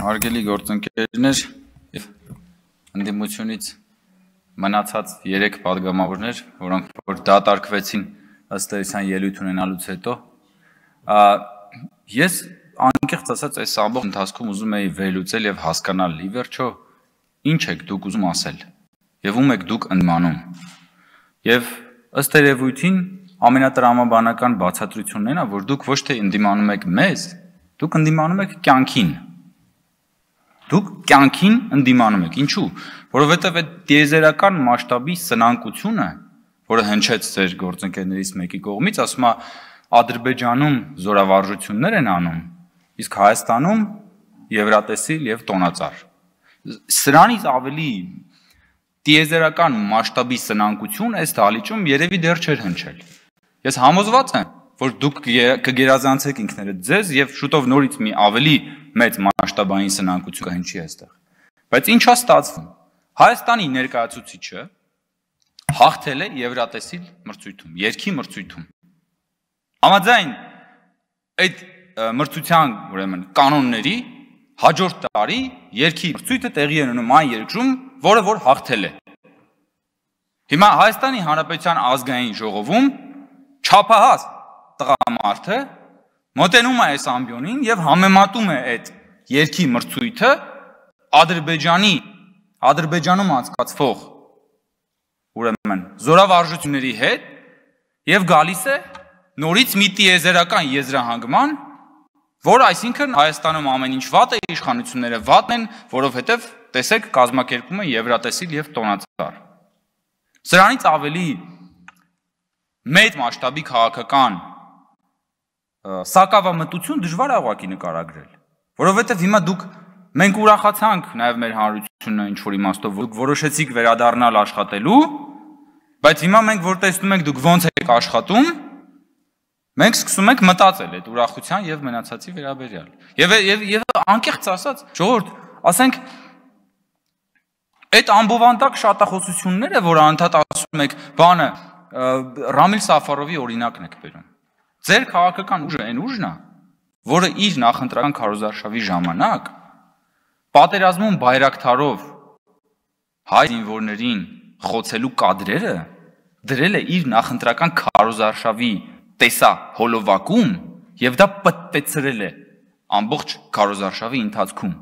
Հարգելի գործընկերներ, ընդդիմությունից մնացած 3 падգամավորներ, որոնք որ դատարկվեցին ըստ էության ելույթ ունենալուց հետո, ես անկեղծ ասած այս ամբողջ ընթացքում ուզում եի վերլուծել եւ հասկանալ ի վերջո ինչ եք դուք ուզում ասել եւ ում եք դուք ընդմանում։ Եվ ըստ երևույթին ամենատրամաբանական բացատրությունն է, որ դուք ոչ թե ընդդիմանում եք մեզ, դուք ընդդիմանում եք կյանքին։ եք Դուք կյանքին ընդդիմանում եք։ Ինչու՞։ Որովհետև այդ դիեզերական մասշտաբի սնանկությունը, որը հնչեց ձեր գործընկերներից մեկի կողմից, ասում է Ադրբեջանում զորավարժություններ են անում, իսկ Հայաստանում Եվրատեսիլ եւ տոնածար։ Սրանից ավելի դիեզերական մասշտաբի սնանկություն այս դալիճում երևի դեռ չէր հնչել։ Ես համոզված եմ, որ դուք կգերազանցեք ինքներդ ձեզ եւ շուտով նորից մի ավելի մեծ մասշտաբային սնանկություն կհնչի այստեղ։ Բայց ինչա ստացվում։ Հայաստանի ներկայացուցիչը հաղթել է Եվրատեսիլ մրցույթում, երկի մրցույթում։ Համաձայն այդ մրցության, ուրեմն, կանոնների հաջորդ տարի երկի մրցույթը տեղի է ունենում այն երկրում, որը որ հաղթել է։ Հիմա Հայաստանի Հանրապետության ազգային ժողովում չափահաս տղամարդը մոտենում է այս ամբիոնին եւ համեմատում է այդ երկի մրցույթը Ադրբեջանի Ադրբեջանում անցկացվող ուրեմն զորավարժությունների հետ եւ գալիս է նորից մի տիեզերական եզրահանգման, որ այսինքն Հայաստանում ամեն ինչ վատ է, իշխանությունները վատն են, որովհետեւ տեսեք կազմակերպումը Եվրատեսիլ եւ տոնածար։ Սրանից ավելի մեծ մասշտաբի քաղաքական սակավամտություն դժվար է ուղակի նկարագրել, որովհետև հիմա դուք մենք ուրախացանք նաև մեր հանրությունը ինչ որ իմաստով դուք որոշեցիք վերադառնալ աշխատելու, բայց հիմա մենք որ տեսնում ենք դուք ոնց եք աշխատում, մենք սկսում ենք մտածել այդ ուրախության եւ մնացածի վերաբերյալ։ Եվ եւ եւ անկեղծ ասած, ժողովուրդ, ասենք այդ ամբովանդակ շատախոսությունները, որ անդադ ասում եք, բանը Ռամիլ Սաֆարովի օրինակն եք բերում։ Ձեր քաղաքական ուժը այն ուժն է, որը իր նախընտրական քարոզարշավի ժամանակ պատերազմում բայրակթարով հայ զինվորներին խոցելու կադրերը դրել է իր նախընտրական քարոզարշավի տեսա հոլովակում եւ դա պատտեցրել է ամբողջ քարոզարշավի ընթացքում։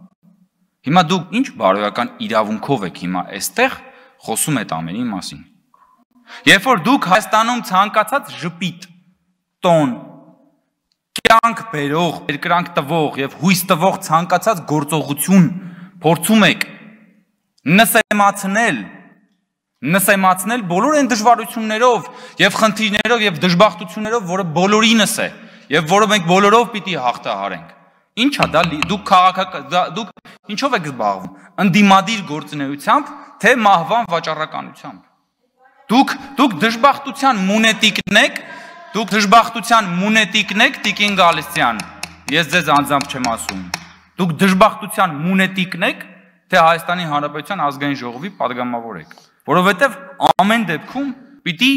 Հիմա դուք ինչ բարոյական իրավունքով եք հիմա այստեղ խոսում այդ ամենի մասին։ Երբ որ դուք Հայաստանում ցանկացած ժպիտ տոն, կյանք բերող, երկրանք տվող եւ հույս տվող ցանկացած գործողություն փորձում եք նսեմացնել նսեմացնել բոլոր այն դժվարություններով եւ խնդիրներով եւ դժբախտություններով, որը բոլորինս է եւ որը մենք բոլորով պիտի հաղթահարենք։ Ինչա դա դուք քաղաքական դուք ինչով եք զբաղվում։ Անդիմադիր գործունեությամբ, թե մահվան վաճառականությամբ։ Դուք դուք դժբախտության մունետիկն եք, Դուք դժբախտության մունետիկն եք, Տիկին Գալստյան։ Ես ձեզ անձամբ չեմ ասում։ Դուք դժբախտության մունետիկն եք, թե Հայաստանի Հանրապետության ազգային ժողովի падգամավոր եք, որովհետև ամեն դեպքում պիտի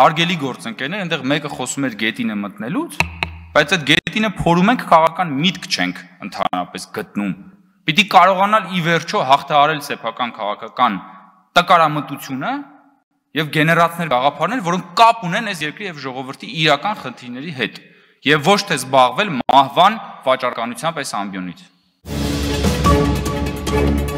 հարգելի գործընկերներ, այնտեղ մեկը խոսում էր գետինը մտնելուց, բայց այդ գետինը փորում ենք քաղաքական միտք չենք ընդհանրապես գտնում։ Պիտի կարողանալ ի վերջո հաղթահարել սեփական քաղաքական տկարամտությունը եւ գեներացներ գաղափարներ, որոնք կապ ունեն այս երկրի եւ ժողովրդի իրական խնդիրների հետ եւ ոչ թե զբաղվել մահվան վաճառականությամբ այս ամբիոնից։ Thank you